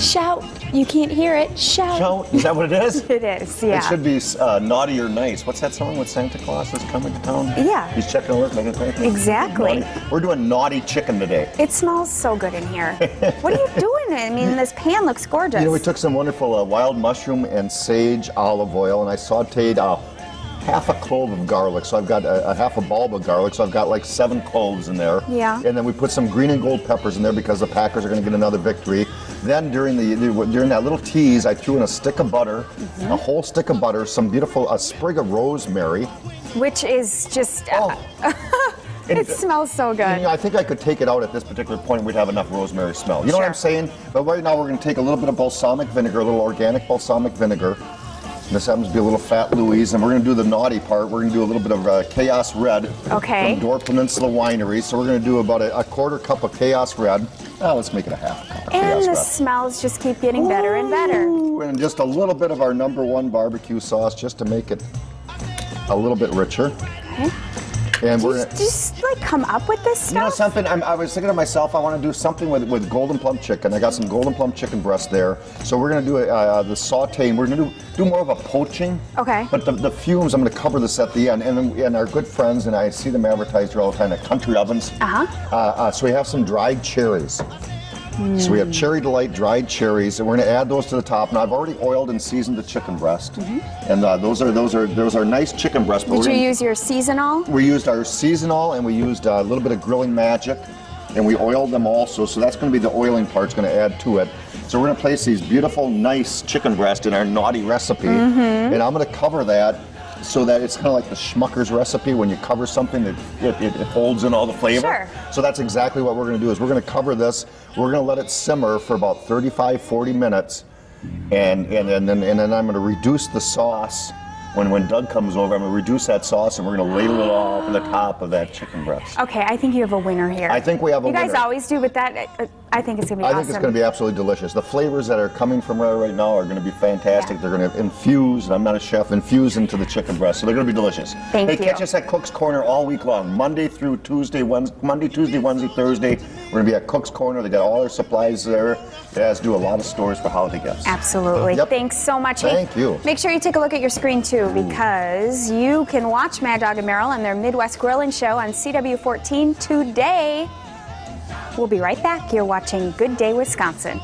Shout. You can't hear it. Shout. Shout. Is that what it is? It is, yeah. It should be uh, naughty or nice. What's that song with Santa Claus is coming to town? Yeah. He's checking alert, making it Exactly. Naughty. We're doing naughty chicken today. It smells so good in here. what are you doing? I mean, this pan looks gorgeous. You know, we took some wonderful uh, wild mushroom and sage olive oil, and I sauteed uh, half a clove of garlic. So I've got a, a half a bulb of garlic. So I've got like seven cloves in there. Yeah. And then we put some green and gold peppers in there because the Packers are going to get another victory. Then during the during that little tease, I threw in a stick of butter, Mm-hmm. a whole stick of butter, some beautiful a sprig of rosemary. Which is just. Oh. it And- smells so You know, good. I think I could take it out at this particular point. We'd have enough rosemary smell. You know what I'm saying? But right now we're going to take a little bit of balsamic vinegar, a little organic balsamic vinegar. This happens to be a little Fat Louise, and we're going to do the naughty part. We're going to do a little bit of uh, Chaos Red Okay. from Door Peninsula Winery. So we're going to do about a, a quarter cup of Chaos Red. Oh, let's make it a half cup of And Chaos the Red. smells just keep getting better and better. And just a little bit of our number one barbecue sauce just to make it a little bit richer. Okay. And we're Just, gonna, just like come up with this stuff? You know something? I'm, I was thinking to myself, I want to do something with, with Gold'n Plump chicken. I got some Gold'n Plump chicken breast there, so we're going to do uh, the saute, and we're going to do, do more of a poaching. Okay. But the, the fumes, I'm going to cover this at the end, and and our good friends, and I see them advertised here all the time at Country Ovens. Uh-huh. Uh, uh, so we have some dried cherries. So we have Cherry Delight dried cherries, and we're going to add those to the top. Now I've already oiled and seasoned the chicken breast, and uh, those are those are those are nice chicken breasts. but Did you gonna- use your seasonal? we used our seasonal and we used uh, a little bit of grilling magic and we oiled them also. So that's going to be the oiling part, it's going to add to it. So we're going to place these beautiful, nice chicken breast in our naughty recipe. Mm-hmm. And I'm going to cover that so that it's kind of like the Schmucker's recipe. When you cover something, that it, it, it holds in all the flavor. Sure. So that's exactly what we're going to do is we're going to cover this. We're going to let it simmer for about 35, 40 minutes. And, and, and, then, and then I'm going to reduce the sauce. When, when Doug comes over, I'm going to reduce that sauce and we're going to ladle it all over the top of that chicken breast. Okay, I think you have a winner here. I think we have a You guys winner. always do, but that uh, I think it's gonna be I awesome. think it's going to be absolutely delicious. The flavors that are coming from right, right now are going to be fantastic. Yeah. They're going to infuse, and I'm not a chef, infuse into the chicken breast. So they're going to be delicious. Thank hey, you. catch us at Cook's Corner all week long, Monday through Tuesday, Wednesday, Monday, Tuesday, Wednesday, Thursday. We're going to be at Cook's Corner. They got all their supplies there. They as do a lot of stores for holiday gifts. Absolutely. Yep. Thanks so much. Hey, Thank you. Make sure you take a look at your screen too, because you can watch Mad Dog and Merrill and their Midwest Grilling Show on CW14 today. We'll be right back. You're watching Good Day Wisconsin.